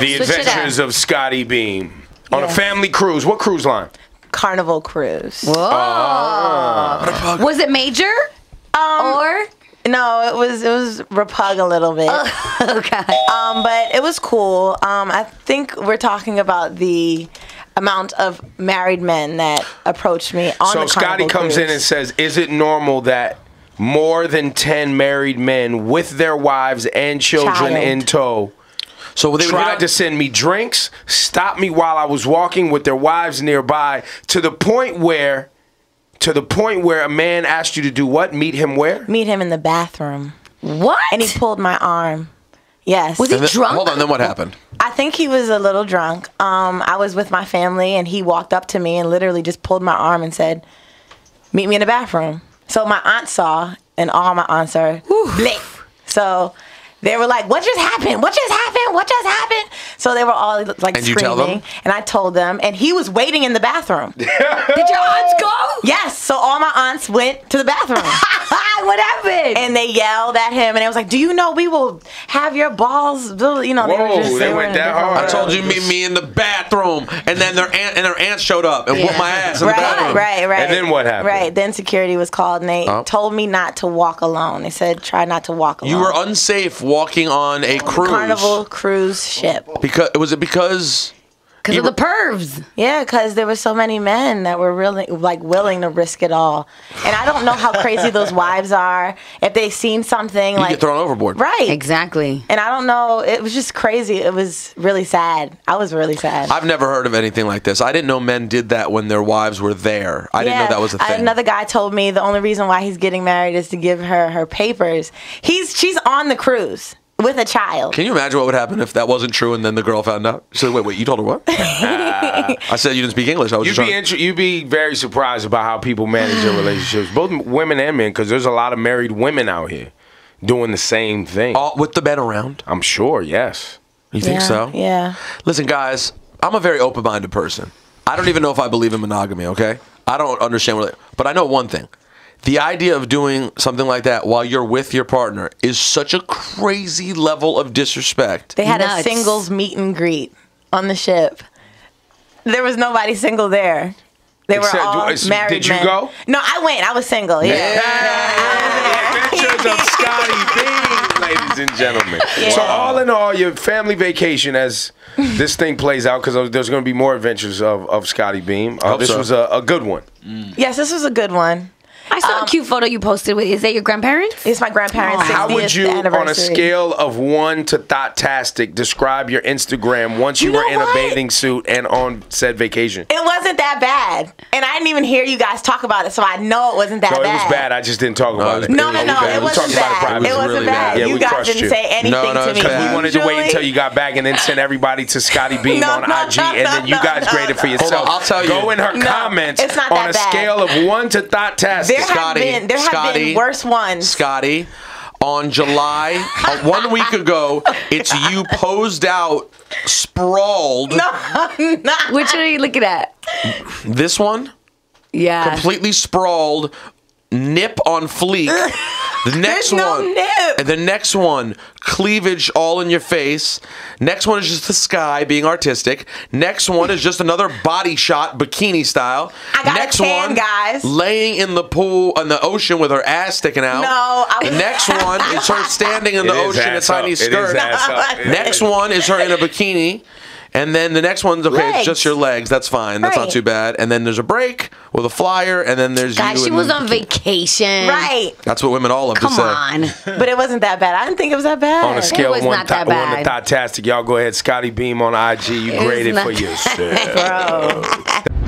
The Switch Adventures of Scottie Beam on a family cruise. What cruise line? Carnival Cruise. Whoa. Was it major? or No, it was it was repug a little bit. okay. Um, but it was cool. Um, I think we're talking about the amount of married men that approached me on So the Scottie Carnival comes in and says, "Is it normal that more than ten married men with their wives and children Child. in tow?" So they tried to send me drinks, stop me while I was walking with their wives nearby, to the point where, to the point where a man asked you to do what? Meet him where? meet him in the bathroom, What? and he pulled my arm. Yes. Was he then- drunk? Hold on, then what happened? I think he was a little drunk. Um, I was with my family, and he walked up to me and literally just pulled my arm and said, "Meet me in the bathroom." So my aunt saw, and all my aunts are bleh. So they were like, "What just happened? What just happened? What just happened?" So they were all like And you screaming, tell them? and I told them, and he was waiting in the bathroom. Did your aunts go? yes. So all my aunts went to the bathroom. what happened? And they yelled at him, and it was like, "Do you know we will have your balls?" You know, they Whoa, were just they were went that hard. I told you meet me in the bathroom, and then their aunt and their aunt showed up and whooped my ass in the bathroom. Right, right. And then what happened? Right. Then security was called and they Oh. told me not to walk alone. They said try not to walk alone. You were unsafe walking on a cruise. Carnival cruise ship. Because was it because Because of the pervs. Yeah, because there were so many men that were really like willing to risk it all. And I don't know how crazy those wives are. If they've seen something you like get thrown overboard? right. Exactly. And I don't know. It was just crazy. It was really sad. I was really sad. I've never heard of anything like this. I didn't know men did that when their wives were there. I didn't know that was a thing. Another guy told me the only reason why he's getting married is to give her her papers. He's she's on the cruise with a child. Can you imagine what would happen if that wasn't true and then the girl found out? She said, "Wait, wait, you told her what?" Ah, I said you didn't speak English. I was You'd just be trying. inter- you'd be very surprised about how people manage their relationships, both women and men, because there's a lot of married women out here doing the same thing. All, with the men around. I'm sure, yes. You think yeah, so? Yeah. Listen, guys, I'm a very open-minded person. I don't even know if I believe in monogamy. Okay, I don't understand what, but I know one thing: the idea of doing something like that while you're with your partner is such a crazy level of disrespect. They had a singles meet and greet on the ship. There was nobody single there. They were Except- all uh, married did you men. go? No, I went. I was single. Yeah. The Adventures of Scottie Beam, ladies and gentlemen. So all in all, your family vacation as this thing plays out, because there's going to be more adventures of, of Scottie Beam. Uh, this so. was a, a good one. Yes, this was a good one. I saw a um, cute photo you posted with. Is that your grandparents? It's my grandparents' 60th How would you, on a scale of one to thought-tastic, describe your Instagram once you, You were know in a bathing suit and on said vacation? It wasn't that bad, and I didn't even hear you guys talk about it, so I know it wasn't that So it was bad. I just didn't talk about it it. was- No, no, It no, it wasn't talked about it bad. privately. It It was wasn't really bad. bad. Yeah, you we guys didn't you. say anything No, no, to it's me. bad. We wanted to wait until you got back and then send everybody to Scottie Beam No, on no, IG, no, and then you guys no, graded for yourself. Hold on, I'll tell you. Go in her No, comments it's not on a bad. scale of one to thought-tastic. There have been there have been worse ones. Scottie, on July, uh, one week ago, it's you posed out, sprawled. Which one are you looking at? This one, Yeah. completely sprawled, nip on fleek. The next There's no one, nip. and the next one, cleavage all in your face. Next one is just the sky being artistic. Next one is just another body shot, bikini style. I got a next tan, one, guys. laying in the pool in the ocean with her ass sticking out. No, I was- The next one is her standing in the It is ocean in a ass up. tiny It is skirt. ass up. It Next is. one is her in a bikini. And then the next one's okay, it's just your legs. That's fine. That's not too bad. And then there's a break with a flyer, and then there's God, you. she was on vacation. right, That's what women all love Come to say. on. but it wasn't that bad. I didn't think it was that bad. on a scale was of one, not that th- one to bad. thought-tastic, y'all go ahead, Scottie Beam on IG. You was graded for yourself. Bro.